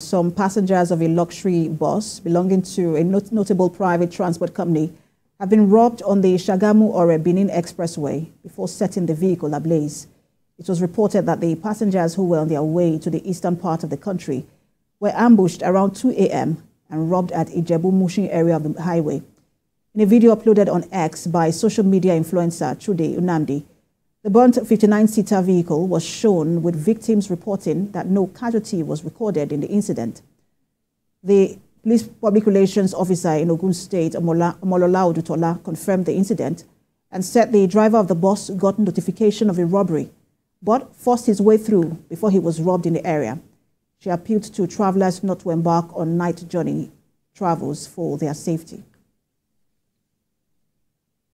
Some passengers of a luxury bus belonging to a not notable private transport company have been robbed on the Shagamu-Ore Benin Expressway before setting the vehicle ablaze. It was reported that the passengers who were on their way to the eastern part of the country were ambushed around 2 a.m. and robbed at Ijebu Mushin area of the highway. In a video uploaded on X by social media influencer Chude Unamdi, the burnt 59-seater vehicle was shown with victims reporting that no casualty was recorded in the incident. The police public relations officer in Ogun State, Omolola Odutola, confirmed the incident and said the driver of the bus got notification of a robbery, but forced his way through before he was robbed in the area. She appealed to travelers not to embark on night journey travels for their safety.